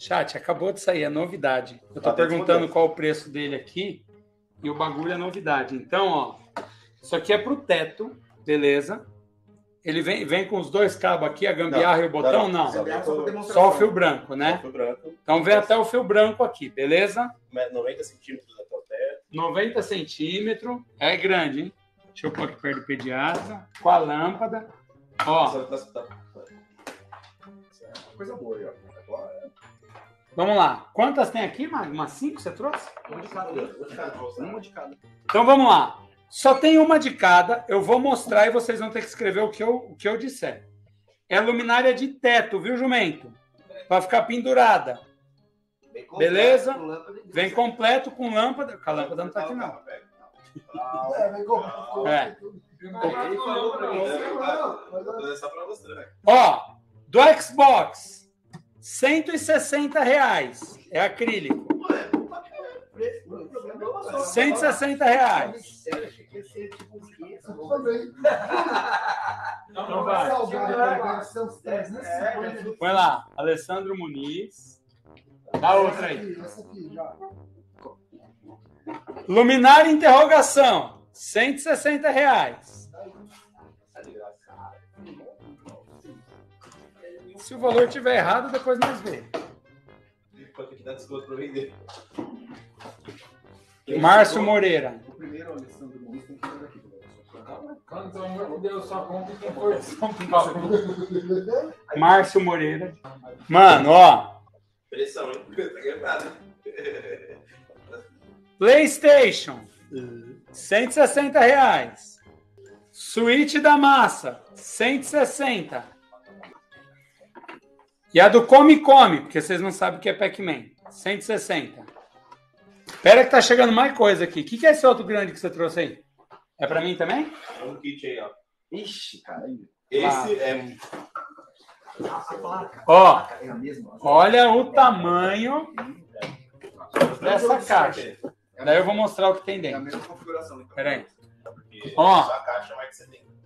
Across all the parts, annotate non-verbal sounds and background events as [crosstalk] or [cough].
Chat, acabou de sair, é novidade. Eu tô Tá perguntando qual o preço dele aqui e o bagulho é novidade. Então, ó, isso aqui é pro teto, beleza? Ele vem, vem com os dois cabos aqui, a gambiarra e o botão? Não. Só, Gambiarra só o fio branco, né? Fio branco, Então vem até o fio branco aqui, beleza? 90 centímetros até o teto. 90 centímetros. É grande, hein? Deixa eu pôr aqui perto do pediatra. Com a lâmpada. Ó, tá- tá- Isso é uma coisa boa aí, ó. Vamos lá. Quantas tem aqui, Magno? Umas cinco você trouxe? Uma de cada. Uma de cada. Então vamos lá. Só tem uma de cada. Eu vou mostrar e vocês vão ter que escrever o que eu, o que eu disser. É luminária de teto, viu, jumento? Para ficar pendurada. Completo, Beleza? com lâmpada e- Vem completo com lâmpada. Com a lâmpada não tá aqui, não. É. É. Né? Ó, do Xbox, 160 reais. É acrílico. 160 reais. Então vai. Salgado, deve ser uns 350. Põe lá, Alessandro Muniz. Dá outra aí. Luminária interrogação, 160 reais. Se o valor tiver errado, depois nós vemos. Pode ter que dar desconto pra vender. Márcio Moreira. O primeiro Alessandro Muniz tem que ir daqui. Mano, pelo amor de Deus, só compra quem for. Márcio Moreira. Mano, ó. Pressão, hein? [laughs] Tá quebrado. PlayStation, 160 reais. Switch da massa, 160. E a do Come Come, porque vocês não sabem o que é Pac-Man, 160. Espera que tá chegando mais coisa aqui. O que, que é esse outro grande que você trouxe aí? É pra mim também? Um kit aí, ó. Ixi, cara. aí. Esse é. A placa. Ó, A placa é mesma. olha o tamanho dessa caixa. Daí eu vou mostrar o que tem É a dentro. mesma configuração. Então. Pera aí. Porque Ó.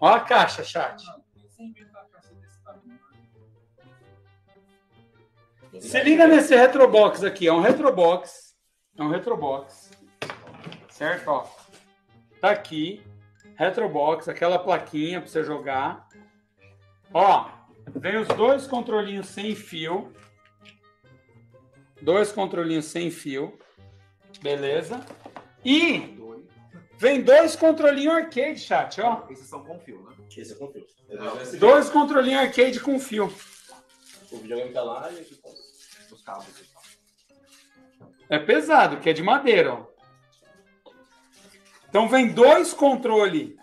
Olha a caixa, chat. Se liga nesse retrobox aqui, é um retrobox. É um retrobox. Certo? Ó. Tá aqui. Retrobox, aquela plaquinha pra você jogar. Ó, vem os dois controlinhos sem fio. Dois controlinhos sem fio. Beleza? E vem dois controlinhos arcade, chat, ó. Esses são com fio, né? Esse é com fio. Dois controlinhos arcade com fio. O videogame tá lá e cabos. e tal. É pesado, que é de madeira, ó. Então vem dois controle.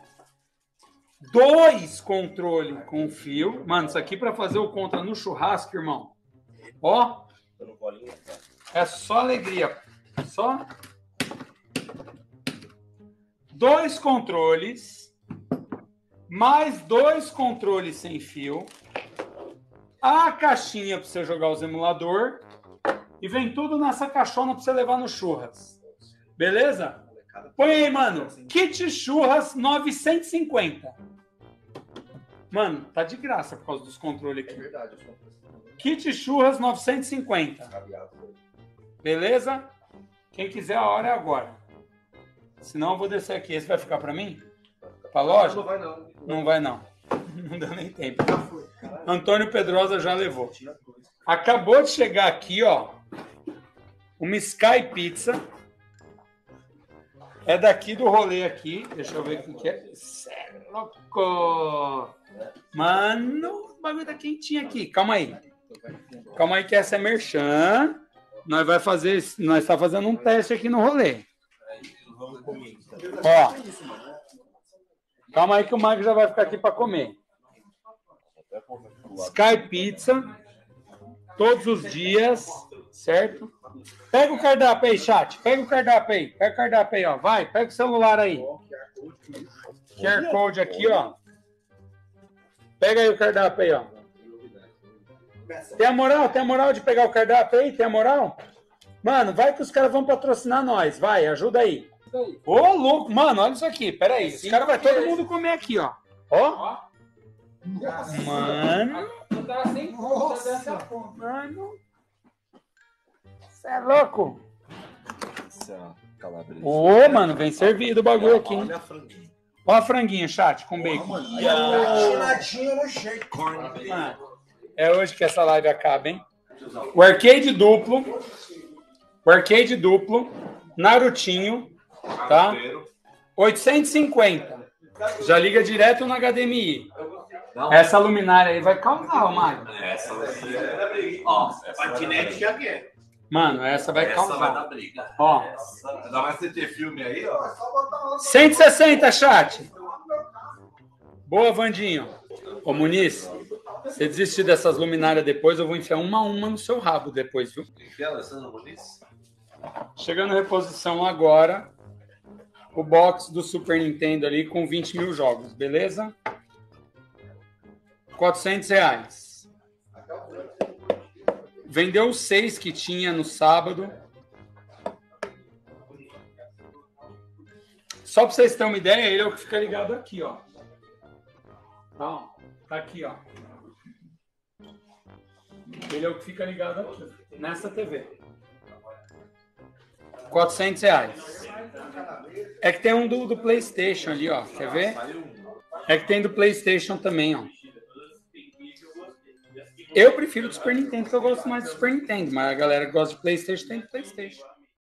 Dois controle com fio. Mano, isso aqui para fazer o contra no churrasco, irmão. Ó, tá? é só alegria. Só dois controles, mais dois controles sem fio, a caixinha para você jogar os emulador e vem tudo nessa caixona para você levar no churras. Beleza? Põe aí, mano. Kit churras 950. Mano, tá de graça por causa dos controles É aqui. verdade. os controles. Kit churras 950. Cabeado. Beleza? Quem quiser, a hora é agora. Senão eu vou descer aqui. Esse vai ficar pra mim? Pra Não loja? vai não. Não vai, não. [laughs] Não deu nem tempo. Já foi. Antônio Pedrosa já levou. Acabou de chegar aqui, ó. Uma Sky Pizza. É daqui do rolê aqui. Deixa eu ver o que é. Cê é louco! Mano, o bagulho tá quentinho aqui. Calma aí. Calma aí que essa é merchan. Nós vai fazer, nós tá fazendo um teste aqui no rolê. Ó, calma aí que o Mike já vai ficar aqui para comer. Sky Pizza, todos os dias, certo? Pega o cardápio aí, chat. Pega o cardápio aí. Pega o cardápio aí, ó. Vai, pega o celular aí. QR Code aqui, ó. Pega aí o cardápio aí, ó. Tem a moral? Tem a moral de pegar o cardápio aí? Tem a moral? Mano, vai que os caras vão patrocinar nós. Vai, ajuda aí. Ô, louco. Mano, olha isso aqui. Pera aí. Os caras vai todo mundo comer aqui, ó. Ó. Mano. Eu tava sem Nossa. dessa ponta. Mano. é louco? Calabresa. Ô, mano, vem servido o bagulho aqui, hein? Olha a franguinha. Ó a franguinha, chat, com bacon. No é hoje que essa live acaba, hein? O arcade duplo. O arcade duplo. Narutinho. Tá? 850. Já liga direto no HDMI. Não, Essa luminária aí vai causar, ô Mário. essa vai ser. Ó, essa vai dar Patinete briga. já quer. Mano, essa vai Essa vai dar causar. briga. Ó. Essa... Ainda mais você ter filme aí, ó. 160, chat. Boa, Vandinho. Ô, Muniz, você desistir dessas luminárias depois, eu vou enfiar uma a uma no seu rabo depois, viu? É Alessandro Muniz? Chegando reposição agora, o box do Super Nintendo ali com 20 mil jogos, beleza? 400 reais. Vendeu os seis que tinha no sábado. Só para vocês terem uma ideia, ele é o que fica ligado aqui, ó. Tá. Tá aqui, ó. Ele é o que fica ligado aqui, nessa TV. 400 reais. É que tem um do, do PlayStation ali, ó. Quer ver? É que tem do PlayStation também, ó. Eu prefiro do Super Nintendo, porque eu gosto mais do Super Nintendo. Mas a galera que gosta de PlayStation tem PlayStation.